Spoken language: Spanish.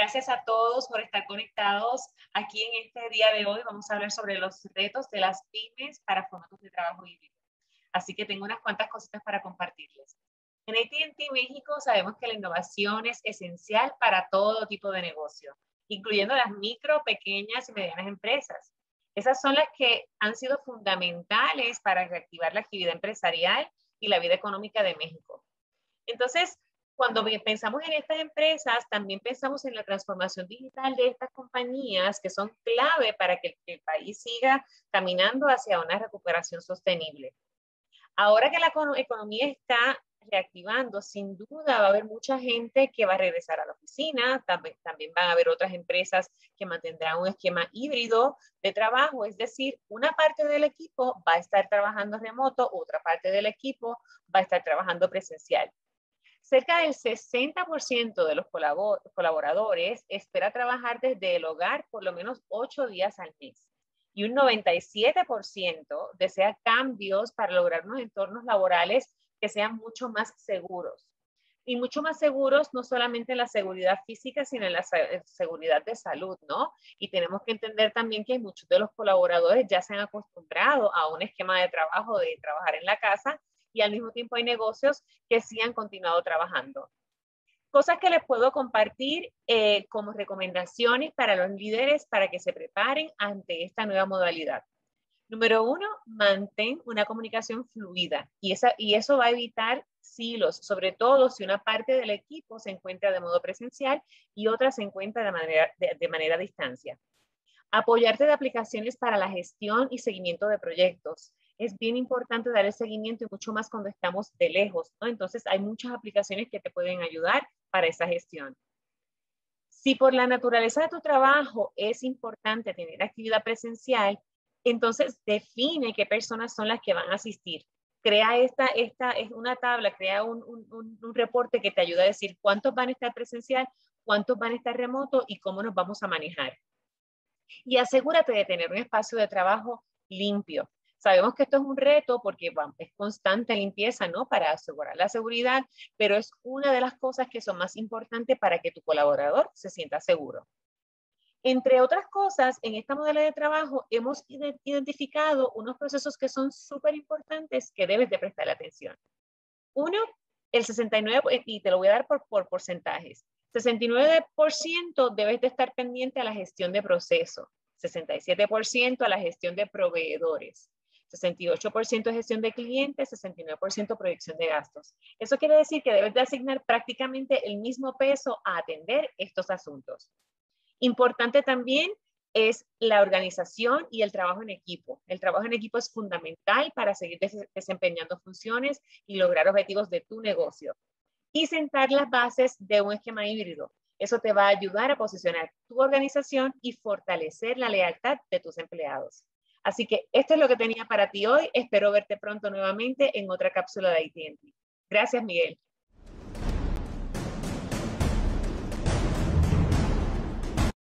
Gracias a todos por estar conectados aquí en este día de hoy. Vamos a hablar sobre los retos de las pymes para formatos de trabajo híbrido. Así que tengo unas cuantas cositas para compartirles. En AT&T México sabemos que la innovación es esencial para todo tipo de negocio, incluyendo las micro, pequeñas y medianas empresas. Esas son las que han sido fundamentales para reactivar la actividad empresarial y la vida económica de México. Entonces, cuando pensamos en estas empresas, también pensamos en la transformación digital de estas compañías que son clave para que el país siga caminando hacia una recuperación sostenible. Ahora que la economía está reactivando, sin duda va a haber mucha gente que va a regresar a la oficina, también, también van a haber otras empresas que mantendrán un esquema híbrido de trabajo, es decir, una parte del equipo va a estar trabajando remoto, otra parte del equipo va a estar trabajando presencial. Cerca del 60% de los colaboradores espera trabajar desde el hogar por lo menos ocho días al mes y un 97% desea cambios para lograr unos entornos laborales que sean mucho más seguros. Y mucho más seguros no solamente en la seguridad física, sino en la seguridad de salud, ¿no? Y tenemos que entender también que muchos de los colaboradores ya se han acostumbrado a un esquema de trabajo, de trabajar en la casa, y al mismo tiempo hay negocios que sí han continuado trabajando. Cosas que les puedo compartir eh, como recomendaciones para los líderes para que se preparen ante esta nueva modalidad. Número uno, mantén una comunicación fluida y, esa, y eso va a evitar silos, sobre todo si una parte del equipo se encuentra de modo presencial y otra se encuentra de manera, de manera distancia. Apoyarte de aplicaciones para la gestión y seguimiento de proyectos es bien importante dar el seguimiento y mucho más cuando estamos de lejos, ¿no? Entonces hay muchas aplicaciones que te pueden ayudar para esa gestión. Si por la naturaleza de tu trabajo es importante tener actividad presencial, entonces define qué personas son las que van a asistir. Crea esta, esta es una tabla, crea un, un, un reporte que te ayuda a decir cuántos van a estar presencial, cuántos van a estar remoto y cómo nos vamos a manejar. Y asegúrate de tener un espacio de trabajo limpio. Sabemos que esto es un reto porque es constante limpieza, ¿no? Para asegurar la seguridad, pero es una de las cosas que son más importantes para que tu colaborador se sienta seguro. Entre otras cosas, en esta modelo de trabajo hemos identificado unos procesos que son súper importantes que debes de prestar atención. Uno, el 69, y te lo voy a dar por, por porcentajes. 69% debes de estar pendiente a la gestión de proceso, 67% a la gestión de proveedores, 68% gestión de clientes, 69% proyección de gastos. Eso quiere decir que debes de asignar prácticamente el mismo peso a atender estos asuntos. Importante también es la organización y el trabajo en equipo. El trabajo en equipo es fundamental para seguir desempeñando funciones y lograr objetivos de tu negocio. Y sentar las bases de un esquema híbrido. Eso te va a ayudar a posicionar tu organización y fortalecer la lealtad de tus empleados. Así que esto es lo que tenía para ti hoy. Espero verte pronto nuevamente en otra cápsula de AT&T. Gracias, Miguel.